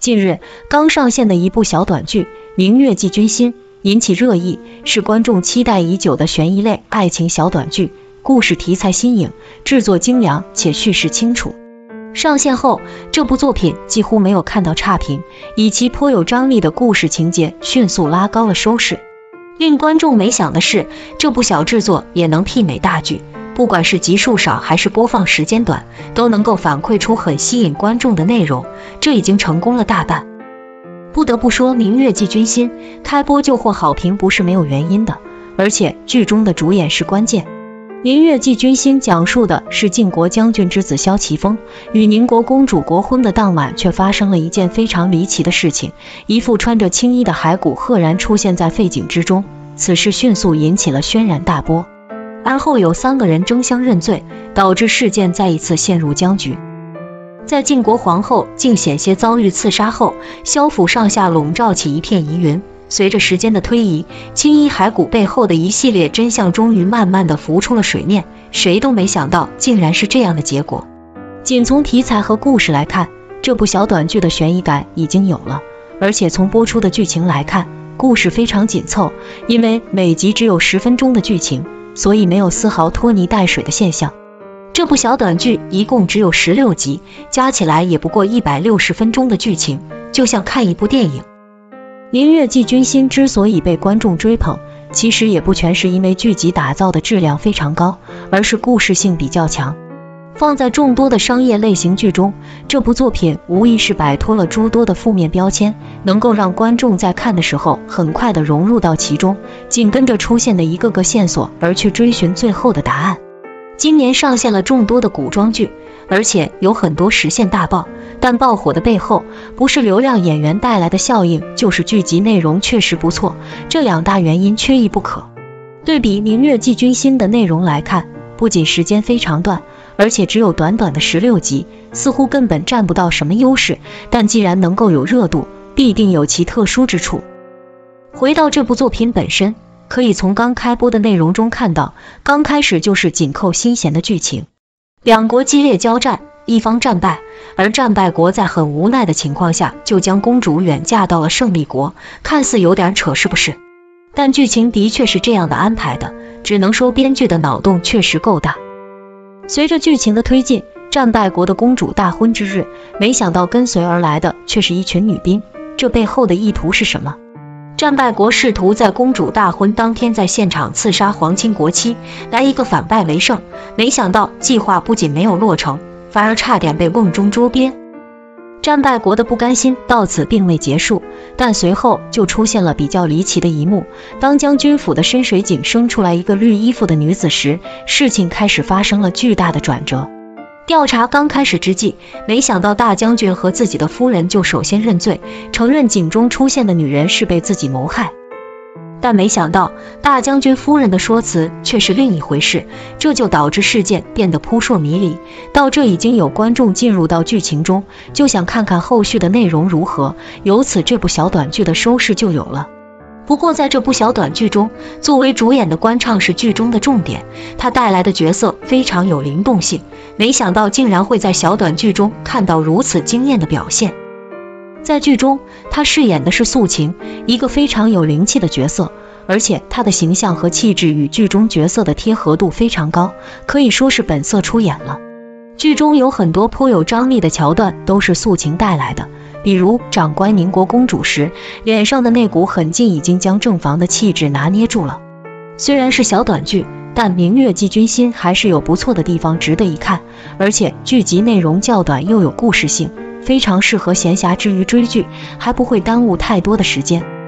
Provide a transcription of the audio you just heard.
近日刚上线的一部小短剧《明月记君心》引起热议，是观众期待已久的悬疑类爱情小短剧，故事题材新颖，制作精良且叙事清楚。上线后，这部作品几乎没有看到差评，以其颇有张力的故事情节迅速拉高了收视。令观众没想的是，这部小制作也能媲美大剧。不管是集数少还是播放时间短，都能够反馈出很吸引观众的内容，这已经成功了大半。不得不说，《明月记君心》开播就获好评不是没有原因的，而且剧中的主演是关键。《明月记君心》讲述的是晋国将军之子萧齐峰与宁国公主国婚的当晚，却发生了一件非常离奇的事情：一副穿着青衣的骸骨赫然出现在废井之中，此事迅速引起了轩然大波。而后有三个人争相认罪，导致事件再一次陷入僵局。在晋国皇后竟险些遭遇刺杀后，萧府上下笼罩起一片疑云。随着时间的推移，青衣骸骨背后的一系列真相终于慢慢的浮出了水面。谁都没想到，竟然是这样的结果。仅从题材和故事来看，这部小短剧的悬疑感已经有了，而且从播出的剧情来看，故事非常紧凑，因为每集只有十分钟的剧情。所以没有丝毫拖泥带水的现象。这部小短剧一共只有十六集，加起来也不过一百六十分钟的剧情，就像看一部电影。《明月记君心》之所以被观众追捧，其实也不全是因为剧集打造的质量非常高，而是故事性比较强。放在众多的商业类型剧中，这部作品无疑是摆脱了诸多的负面标签，能够让观众在看的时候很快的融入到其中，紧跟着出现的一个个线索而去追寻最后的答案。今年上线了众多的古装剧，而且有很多实现大爆，但爆火的背后不是流量演员带来的效应，就是剧集内容确实不错，这两大原因缺一不可。对比《明月记君心》的内容来看，不仅时间非常短。而且只有短短的十六集，似乎根本占不到什么优势。但既然能够有热度，必定有其特殊之处。回到这部作品本身，可以从刚开播的内容中看到，刚开始就是紧扣心弦的剧情。两国激烈交战，一方战败，而战败国在很无奈的情况下，就将公主远嫁到了胜利国，看似有点扯，是不是？但剧情的确是这样的安排的，只能说编剧的脑洞确实够大。随着剧情的推进，战败国的公主大婚之日，没想到跟随而来的却是一群女兵。这背后的意图是什么？战败国试图在公主大婚当天在现场刺杀皇亲国戚，来一个反败为胜。没想到计划不仅没有落成，反而差点被瓮中捉鳖。战败国的不甘心到此并未结束，但随后就出现了比较离奇的一幕。当将军府的深水井生出来一个绿衣服的女子时，事情开始发生了巨大的转折。调查刚开始之际，没想到大将军和自己的夫人就首先认罪，承认井中出现的女人是被自己谋害。但没想到，大将军夫人的说辞却是另一回事，这就导致事件变得扑朔迷离。到这已经有观众进入到剧情中，就想看看后续的内容如何，由此这部小短剧的收视就有了。不过在这部小短剧中，作为主演的关畅是剧中的重点，他带来的角色非常有灵动性，没想到竟然会在小短剧中看到如此惊艳的表现。在剧中，他饰演的是素琴，一个非常有灵气的角色，而且他的形象和气质与剧中角色的贴合度非常高，可以说是本色出演了。剧中有很多颇有张力的桥段都是素琴带来的，比如长官宁国公主时，脸上的那股狠劲已经将正房的气质拿捏住了。虽然是小短剧，但《明月寄君心》还是有不错的地方，值得一看，而且剧集内容较短又有故事性。非常适合闲暇之余追剧，还不会耽误太多的时间。